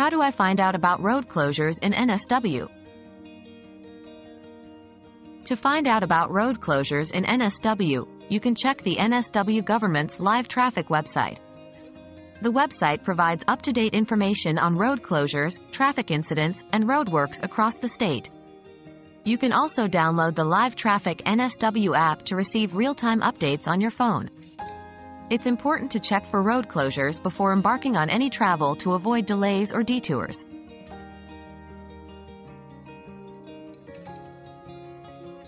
How do I find out about road closures in NSW? To find out about road closures in NSW, you can check the NSW government's live traffic website. The website provides up-to-date information on road closures, traffic incidents, and roadworks across the state. You can also download the Live Traffic NSW app to receive real-time updates on your phone. It's important to check for road closures before embarking on any travel to avoid delays or detours.